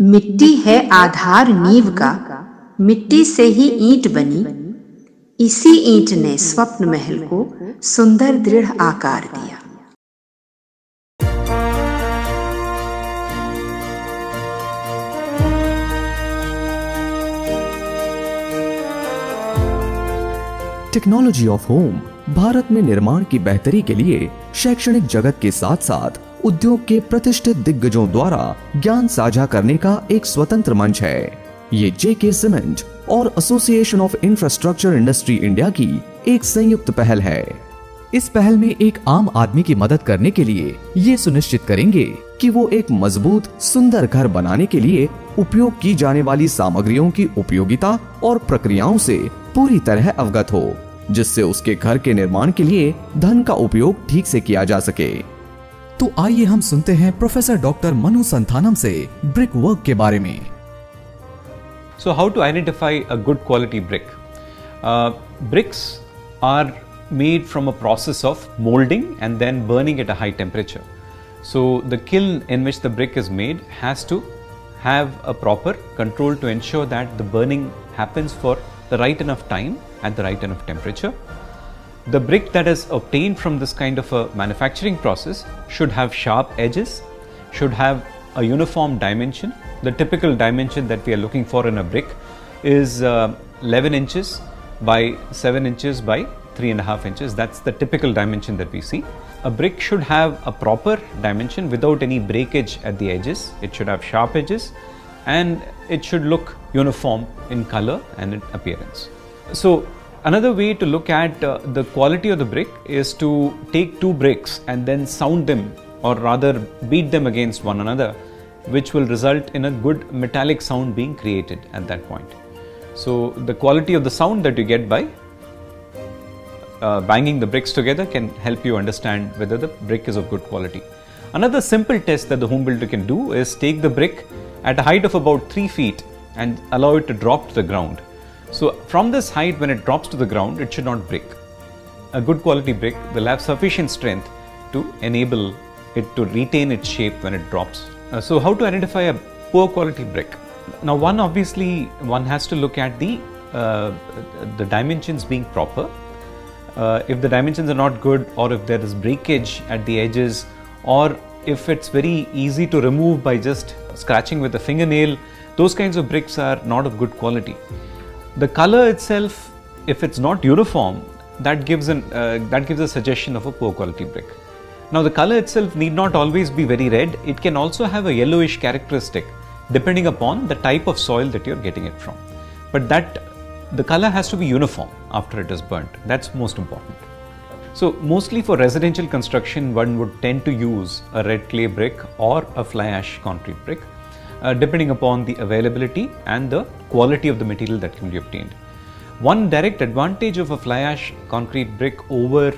मिट्टी है आधार नींव का। मिट्टी से ही ईंट बनी। इसी ईंट ने स्वप्न महल को सुंदर दृढ़ आकार दिया। टेक्नोलॉजी ऑफ़ होम भारत में निर्माण की बेहतरी के लिए शैक्षणिक जगत के साथ साथ उद्योग के प्रतिष्ठित दिग्गजों द्वारा ज्ञान साझा करने का एक स्वतंत्र मंच है। ये जेके सीमेंट और association of infrastructure industry India की एक संयुक्त पहल है। इस पहल में एक आम आदमी की मदद करने के लिए ये सुनिश्चित करेंगे कि वो एक मज़बूत, सुंदर घर बनाने के लिए उपयोग की जाने वाली सामग्रियों की उपयोगिता और प्रक्रियाओं से पूरी तरह अवगत हो, जिससे उसके घर के निर्माण के लिए धन का उपयोग ठीक से किया जा सके। तो आइए हम सुनते हैं प्रोफेसर डॉक्टर मनु संथानम से ब्रिक वर्क के बारे में। So how to identify a good quality brick bricks are made from a process of moulding and then burning at a high temperature so the kiln in which the brick is made has to have a proper control to ensure that the burning happens for the right amount of time at the right right of temperature The brick that is obtained from this kind of a manufacturing process should have sharp edges, should have a uniform dimension. The typical dimension that we are looking for in a brick is uh, 11 inches by 7 inches by 3.5 inches. That's the typical dimension that we see. A brick should have a proper dimension without any breakage at the edges. It should have sharp edges and it should look uniform in color and in appearance. So, another way to look at uh, the quality of the brick is to take two bricks and then sound them or rather beat them against one another which will result in a good metallic sound being created at that point. So, the quality of the sound that you get by uh, banging the bricks together can help you understand whether the brick is of good quality. Another simple test that the home builder can do is take the brick at a height of about 3 feet and allow it to drop to the ground. So, from this height, when it drops to the ground, it should not break. A good quality brick will have sufficient strength to enable it to retain its shape when it drops. Uh, so, how to identify a poor quality brick? Now, one obviously one has to look at the uh, the dimensions being proper. Uh, if the dimensions are not good, or if there is breakage at the edges, or if it's very easy to remove by just scratching with a fingernail, those kinds of bricks are not of good quality. The color itself, if it's not uniform, that gives an uh, that gives a suggestion of a poor quality brick. Now, the color itself need not always be very red. It can also have a yellowish characteristic, depending upon the type of soil that you're getting it from. But that the color has to be uniform after it is burnt. That's most important. So, mostly for residential construction, one would tend to use a red clay brick or a fly ash concrete brick, uh, depending upon the availability and the quality of the material that can be obtained. One direct advantage of a fly ash concrete brick over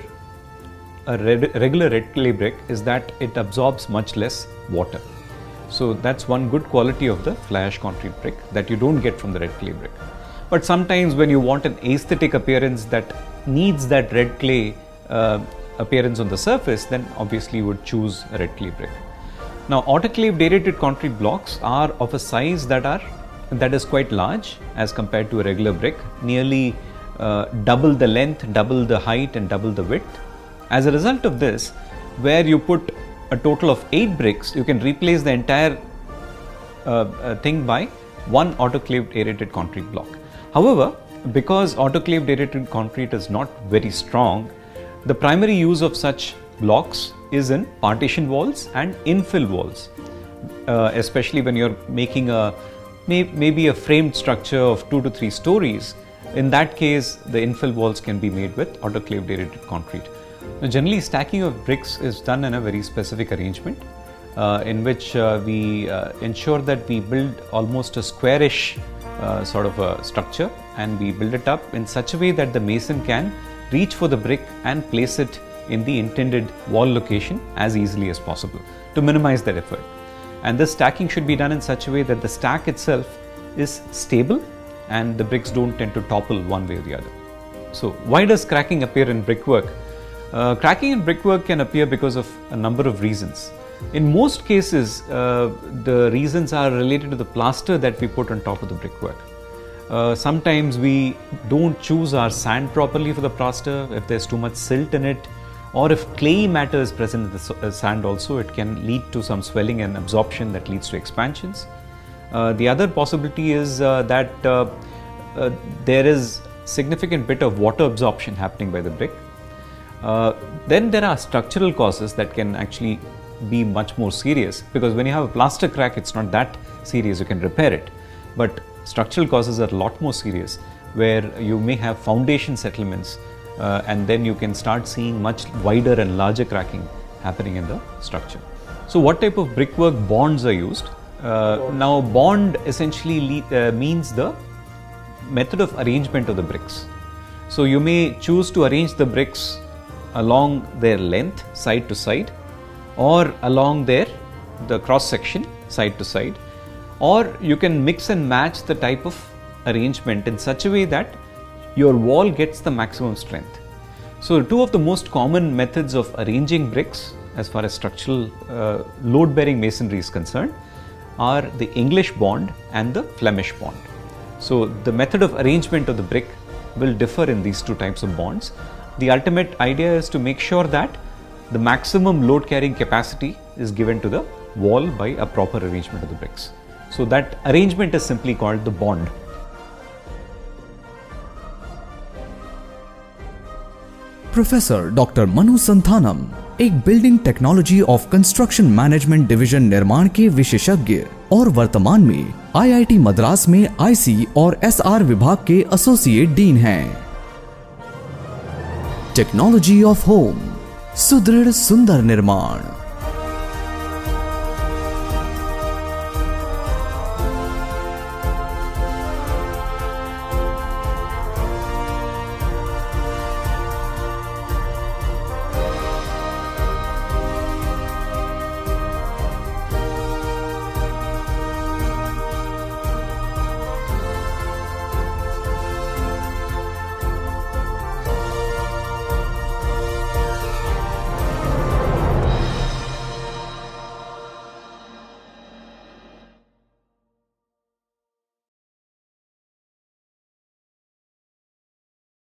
a red, regular red clay brick is that it absorbs much less water. So, that's one good quality of the fly ash concrete brick that you don't get from the red clay brick. But sometimes, when you want an aesthetic appearance that needs that red clay uh, appearance on the surface, then obviously you would choose a red clay brick. Now, autoclaved aerated concrete blocks are of a size that are that is quite large as compared to a regular brick, nearly uh, double the length, double the height, and double the width. As a result of this, where you put a total of eight bricks, you can replace the entire uh, uh, thing by one autoclaved aerated concrete block. However, because autoclaved aerated concrete is not very strong, the primary use of such blocks is in partition walls and infill walls, uh, especially when you're making a may, maybe a framed structure of two to three stories. In that case, the infill walls can be made with autoclaved aerated concrete. Now, generally, stacking of bricks is done in a very specific arrangement. Uh, in which uh, we uh, ensure that we build almost a squarish uh, sort of a structure and we build it up in such a way that the mason can reach for the brick and place it in the intended wall location as easily as possible to minimize that effort. And this stacking should be done in such a way that the stack itself is stable and the bricks don't tend to topple one way or the other. So, why does cracking appear in brickwork? Uh, cracking in brickwork can appear because of a number of reasons. In most cases, uh, the reasons are related to the plaster that we put on top of the brickwork. Uh, sometimes we don't choose our sand properly for the plaster if there's too much silt in it, or if clay matter is present in the uh, sand also, it can lead to some swelling and absorption that leads to expansions. Uh, the other possibility is uh, that uh, uh, there is significant bit of water absorption happening by the brick. Uh, then there are structural causes that can actually be much more serious because when you have a plaster crack, it's not that serious, you can repair it. But structural causes are a lot more serious where you may have foundation settlements uh, and then you can start seeing much wider and larger cracking happening in the structure. So, what type of brickwork bonds are used? Uh, now, bond essentially uh, means the method of arrangement of the bricks. So, you may choose to arrange the bricks along their length, side to side, or along their the cross section, side to side, or you can mix and match the type of arrangement in such a way that your wall gets the maximum strength. So, two of the most common methods of arranging bricks as far as structural uh, load bearing masonry is concerned are the English bond and the Flemish bond. So, the method of arrangement of the brick will differ in these two types of bonds. The ultimate idea is to make sure that the maximum load carrying capacity is given to the wall by a proper arrangement of the bricks. So, that arrangement is simply called the bond. Professor doctor Manu Santhanam एक building technology of construction management division निर्माण के विशेषज्ञ और वर्तमान में IIT Madras में IC और SR विभाग के एसोसिएट डीन हैं। टेक्नोलॉजी ऑफ़ होम सुदृढ़ सुंदर निर्माण।